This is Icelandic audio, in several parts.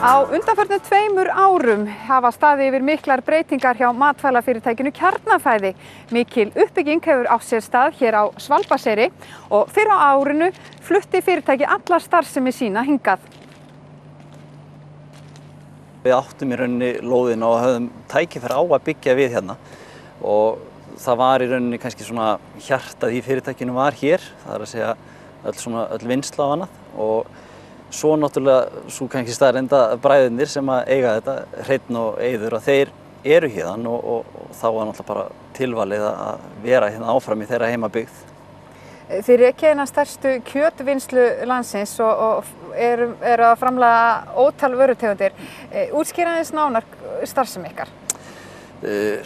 Á undanförnum tveimur árum hafa staði yfir miklar breytingar hjá matvælafyrirtækinu Kjarnafæði. Mikil uppbygging hefur á sér stað hér á Svalbaseri og fyrir á árinu flutti fyrirtæki alla starfsemi sína hingað. Við áttum í rauninni lóðin og höfðum tækifæri á að byggja við hérna og það var í rauninni kannski svona hjartað í fyrirtækinu var hér, það er að segja öll, svona, öll vinsla af annað og svo náttúrulega svo kannski staðrenda bræðinir sem að eiga þetta, hreitn og eigður, að þeir eru hérna og, og, og þá var náttúrulega bara tilvalið að vera hérna áfram í þeirra heimabyggð. Þið ekki eina stærstu kjötvinnslu landsins og, og eru er að framlega ótal vörutegundir. Útskýraðins nánar starfsemi ykkar?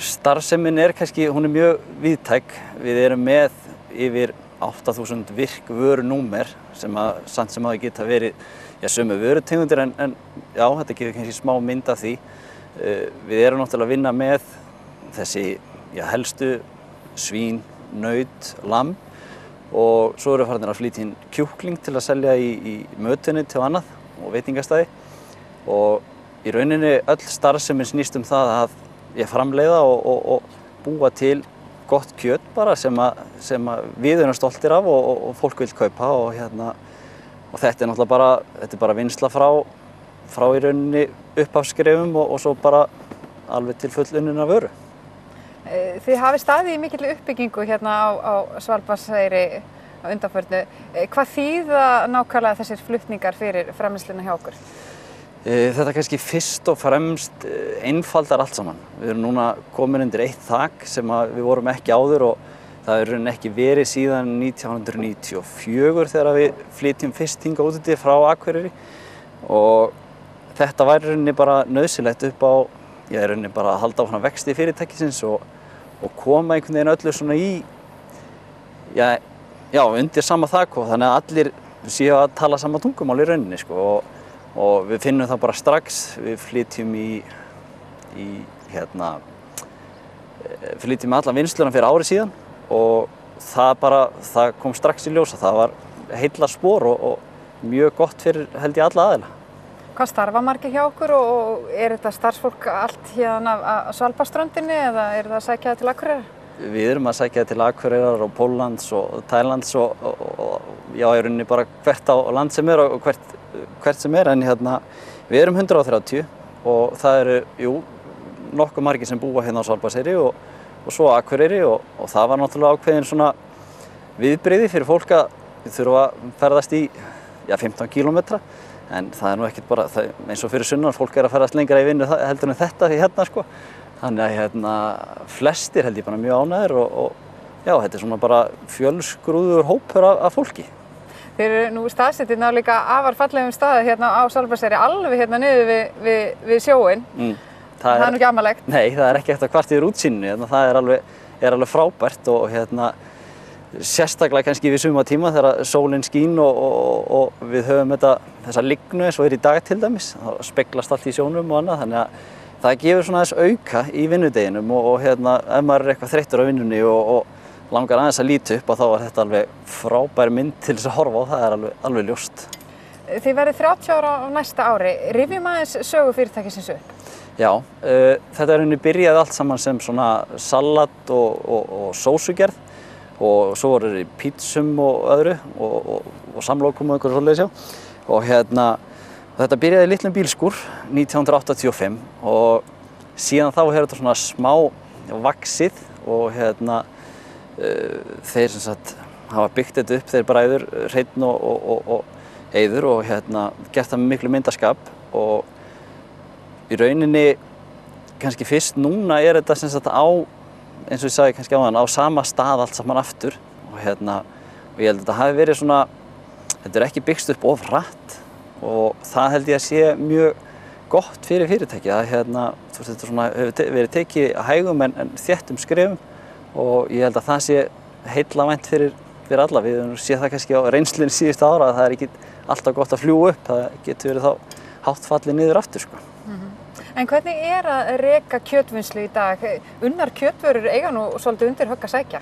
Starfsemin er kannski, hún er mjög viðtæk. Við erum með yfir 8000 virk vörunúmer sem að samt sem að það geta verið já, sömu vörutegundir en, en já, þetta gefur kannski smá mynd af því. Við erum náttúrulega að vinna með þessi já, helstu svín, naut, lamb og svo erum við farin að flytja inn kjúkling til að selja í, í mötunni til annað og veitingastæði og í rauninni öll starfseminn snýst um það að ég framleiða og, og, og búa til gott kjöt bara sem, að, sem að við erum stoltir af og, og fólk vil kaupa og, hérna, og þetta er náttúrulega bara, er bara vinsla frá, frá í rauninni uppafskrifum og svo bara alveg til fullunina vöru. Þið hafið staði í mikil uppbyggingu hérna á, á Svalbardsheiði á undanförnu. Hvað þýða nákvæmlega þessir flutningar fyrir framlýsluna hjá okkur? Þetta er kannski fyrst og fremst einfaldar allt saman. Við erum núna komin undir eitt þak sem við vorum ekki áður og það er raunin ekki verið síðan 1994 þegar við flytjum fyrst hinga út frá Akureyri og þetta væri rauninni bara nöðsilegt upp á, ég er rauninni bara að halda á hana vexti fyrirtækisins og, og koma einhvern veginn öllu svona í, já, já undir sama þak og þannig að allir séu að tala sama tungumál í rauninni sko og og við finnum það bara strax, við flytjum í, í hérna, flytjum í alla vinsluna fyrir ári síðan og það bara, það kom strax í ljósa, það var heilla spór og, og mjög gott fyrir held ég alla aðeila. Hvað starfa margir hjá okkur og er þetta starfsfólk allt hérna á Svalbardströndinni eða er það að sækja það til Akureyrar? Við erum að sækja það til Akureyrar og Póllands og Thailands og, og, og já, í rauninni bara hvert á land sem er og hvert hvert sem er en hérna við erum 130 og það eru, jú, nokkuð margir sem búa hérna á Svalbardsheiði og, og svo Akureyri og, og það var náttúrulega ákveðin svona viðbreyði fyrir fólk að þurfa að ferðast í já, 15 kílómetra en það er nú ekkert bara, það, eins og fyrir sunnan, fólk er að ferðast lengra í vinnu heldur en þetta í hérna sko þannig að hérna flestir held ég bara mjög ánæður og, og já, þetta er svona bara fjölsgrúður hópur af, af fólki. Þeir eru nú staðsettir ná líka afar fallegum staði hérna á Svalbardsheiði alveg hérna niður við, við, við sjóin. Mm, það, það er nú ekki amalegt. Nei, það er ekki eftir að hvart yfir útsýninu, hérna, það er alveg, er alveg frábært og hérna sérstaklega kannski við suma tíma þegar sólinn skín og, og, og við höfum þetta, þessa lignu eins og er í dag til dæmis. Það speglast allt í sjónum og annað þannig að það gefur svona þess auka í vinnudeginum og, og hérna ef maður er eitthvað þreyttur á vinnunni og langar aðeins að líti upp og þá er þetta alveg frábær mynd til þess að horfa og það er alveg, alveg ljóst. Þið verðið 30 ára á næsta ári. Rifjum aðeins sögu fyrirtækisins upp? Já, uh, þetta er henni byrjaði allt saman sem svona salat og, og, og sósugerð og svo voru í pítsum og öðru og, og samlokum og einhverju svolítið sjá. Og hérna, þetta byrjaði í litlum bílskur 1985 og síðan þá hefur þetta svona smá vaksið og hérna þeir sem sagt hafa byggt þetta upp, þeir bræður Hreitn og, og, og, Eiður og hérna gert það miklu myndaskap og í rauninni kannski fyrst núna er þetta sem sagt á eins og ég sagði kannski á þann á sama stað allt saman aftur og hérna og ég held að þetta hafi verið svona þetta er ekki byggst upp of rætt og það held ég að sé mjög gott fyrir fyrirtæki að hérna þú veist þetta svona hefur verið tekið að hægum en, en þéttum skrifum og ég held að það sé heilla vænt fyrir, fyrir alla. Við séð það kannski á reynslinn síðustu ára að það er ekki alltaf gott að fljúa upp, það getur verið þá háttfallið niður aftur. Sko. Mm -hmm. En hvernig er að reyka kjötvinnslu í dag? Unnar kjötvörur eiga nú svolítið undir högg að sækja?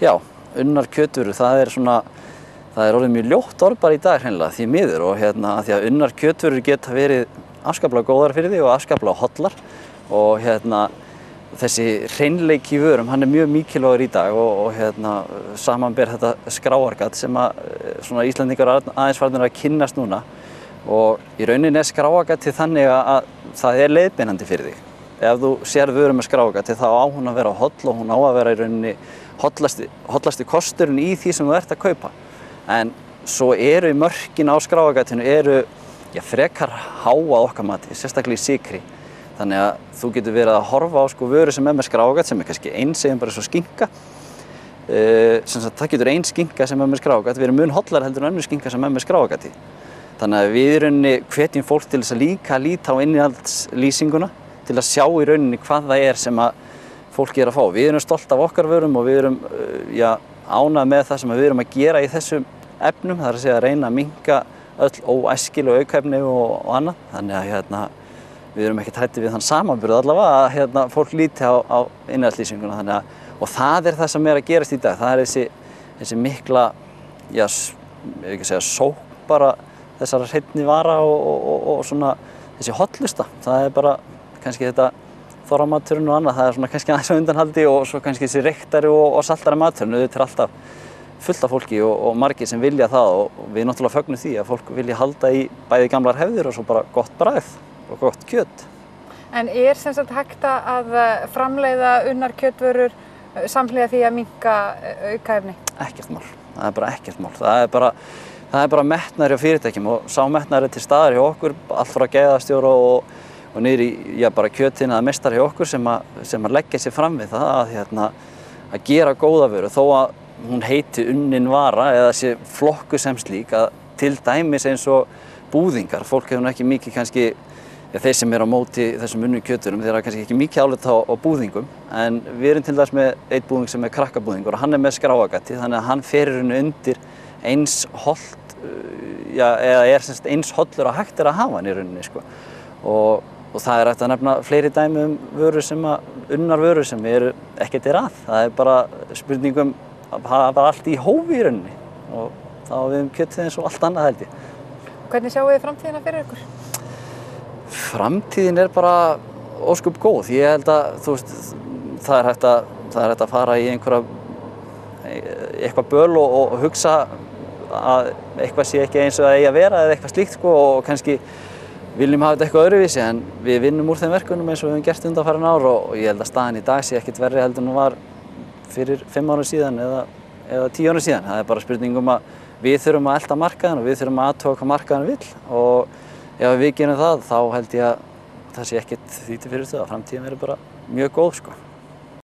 Já, unnar kjötvörur, það er svona, það er orðið mjög ljótt orð bara í dag hreinlega því miður og hérna því að unnar kjötvörur geta verið afskaplega góðar fyrir því og afskaplega hotlar og hérna þessi hreinleiki vörum hann er mjög mikilvægur í dag og, og hérna samanber þetta skráargat sem að svona Íslandingar aðeins farnir að kynnast núna og í rauninni er skráargati þannig að það er leiðbeinandi fyrir þig. Ef þú sér vöru með skráargati þá á hún að vera holl og hún á að vera í rauninni hotlasti, hotlasti kosturinn í því sem þú ert að kaupa. En svo eru mörkin á skráargatinu eru já, frekar háa okkar mati, sérstaklega í sikri. Þannig að þú getur verið að horfa á sko vöru sem er með skrágat sem er kannski eins eða bara svo skinka. Sagt, það getur einn skinka sem er með skrágat, erum mun hotlar heldur en önnur skinka sem er með skrágati. Þannig að við í rauninni hvetjum fólk til þess að líka líta á innihaldslýsinguna til að sjá í rauninni hvað það er sem að fólki er að fá. Við erum stolt af okkar vörum og við erum já, ánað með það sem við erum að gera í þessum efnum. Það er að segja að reyna að minga öll óæskil og aukæfni og, og annað. Þannig að hérna, við erum ekkert hætti við þann samanbyrðu allavega að hérna, fólk líti á, á innihaldslýsinguna. Og það er það sem er að gerast í dag. Það er þessi, þessi mikla, já, ég vil ekki segja sók bara þessara hreitni vara og, og, og svona þessi hotlusta. Það er bara kannski þetta þorramaturinn og annað, það er svona kannski aðeins á undanhaldi og svo kannski þessi reiktari og, og saltari maturinn. Þetta er alltaf fullt af fólki og, og margir sem vilja það og við náttúrulega fögnum því að fólk vilja halda í bæði gamlar hefðir og svo bara gott bræð og gott kjött. En er sem sagt hægt að framleiða unnar kjötvörur samhliða því að minka aukaefni? Ekkert mál, það er bara ekkert mál. Það er bara, það er bara metnaður hjá fyrirtækjum og sá metnaður er til staðar hjá okkur, allt frá gæðastjóra og, og niður í já, bara kjötin að mestar hjá okkur sem að, sem að leggja sér fram við það að, hérna, að gera góða vöru þó að hún heiti unnin vara eða sé flokku sem slík að til dæmis eins og búðingar, fólk hefur ekki mikið kannski Já, þeir sem er á móti þessum unnu kjöturum, þeir hafa kannski ekki mikið álut á, á búðingum en við erum til dæs með eitt búðing sem er krakkabúðingur og hann er með skráagatti þannig að hann ferir hennu undir eins hold, já, eða er semst eins hollur að hægt er að hafa hann í rauninni sko. og, og það er hægt að nefna fleiri dæmi um vöru sem að, unnar vöru sem eru ekkert er að, það er bara spurningum að hafa allt í hófi í rauninni og þá við um kjötið eins og allt annað held ég. Hvernig sjáu þið framtíðina fyrir ykkur? Framtíðin er bara óskup góð. Ég held að veist, það, er að, það er hægt að fara í einhverja eitthvað böl og, og hugsa að eitthvað sé ekki eins og það eigi að vera eða eitthvað slíkt sko og kannski viljum hafa þetta eitthvað öðruvísi en við vinnum úr þeim verkunum eins og við hefum gert undanfæran ár og, og ég held að staðin í dag sé ekkert verri heldur en hún var fyrir fimm ára síðan eða, eða tíu ára síðan. Það er bara spurning um að við þurfum að elda markaðan og við þurfum að aðtóka markaðan vil og ef við gerum það þá held ég að það sé ekkert því til fyrir það að framtíðin verður bara mjög góð sko.